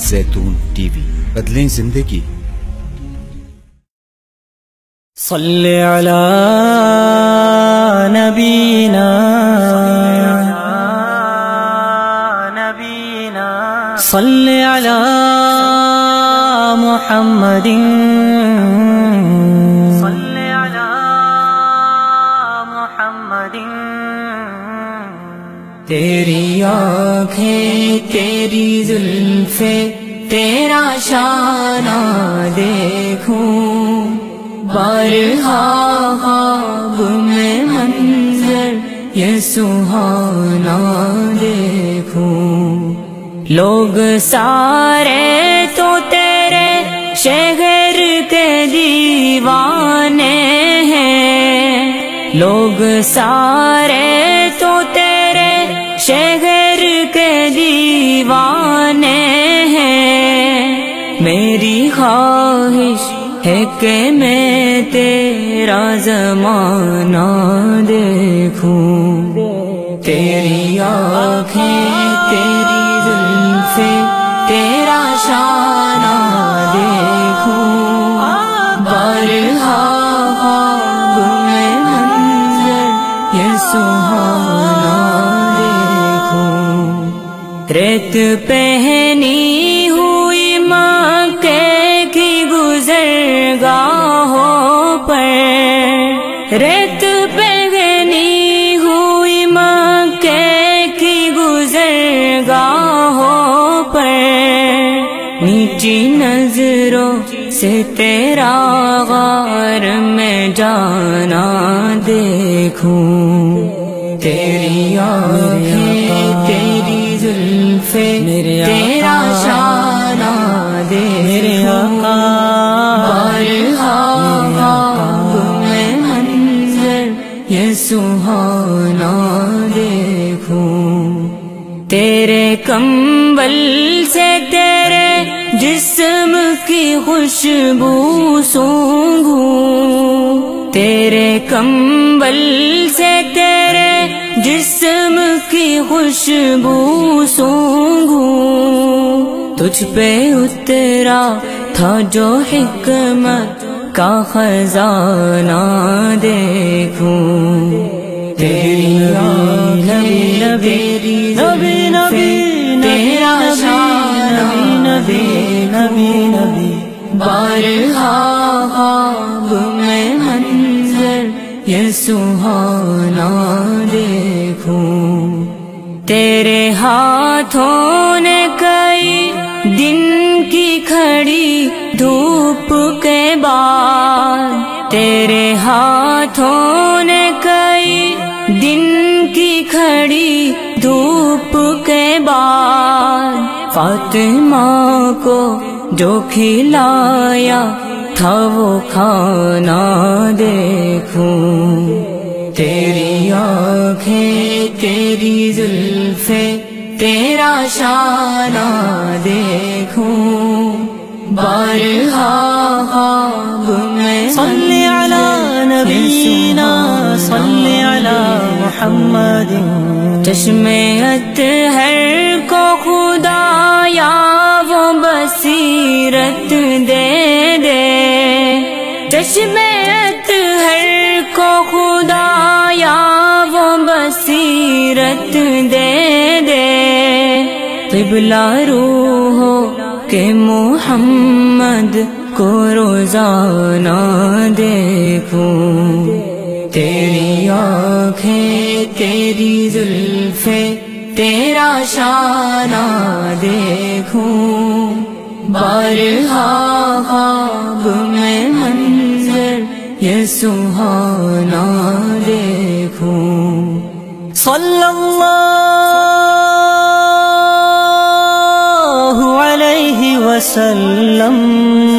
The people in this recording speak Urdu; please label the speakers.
Speaker 1: زیتون ٹی وی۔ بدلیں زندگی۔
Speaker 2: صلی علی نبينا صلی علی محمد۔ تیری آنکھیں، تیری زلفیں، تیرا شانہ دیکھوں۔ بارہا خواب میں منظر، یہ سہانا دیکھوں۔ لوگ سارے تو تیرے شہر کے دیوانے ہیں۔ لوگ سارے تو خواہش ہے کہ میں تیرا زمانہ دیکھوں۔ تیری آنکھیں تیری زلفیں تیرا شانہ دیکھوں۔ بارہا خواب میں منظر یہ سہانا دیکھوں۔ ریت پہنی گزر گاہوں پر ریت پہنی ہوئی مکے کی گزر گاہوں پر نیچی نظروں سے تیرا غار میں جانا دیکھوں، تیری آنکھیں تیرے کمبل سے تیرے جسم کی خوشبو سونگوں تیرے کمبل سے تیرے جسم کی خوشبو سونگوں تجھ پہ اترا تھا جو حکمت کا خزانہ دیکھوں۔ تیری بارہا خواب میں منظر یہ سہانا دیکھوں۔ تیرے ہاتھوں نے کئی دن کی کھڑی دھوپ کے بعد تیرے ہاتھوں نے کئی دن کی کھڑی دھوپ کے بعد فاطمہ کو جو کھلایا تھا وہ کھانا دیکھوں۔ تیری آنکھیں تیری زلفیں تیرا شانہ دیکھوں۔ بارہا خواب میں صلی علی نبینا صلی علی محمد۔ چشم اطہر بصیرت دے دے قبلہ روحو کہ محمد کو روزانہ دیکھوں۔ تیری آنکھیں، تیری زلفیں، تیرا شانہ دیکھوں۔ بارہا خواب میں منظر، یہ سہانا دیکھوں۔ صلى الله عليه وسلم.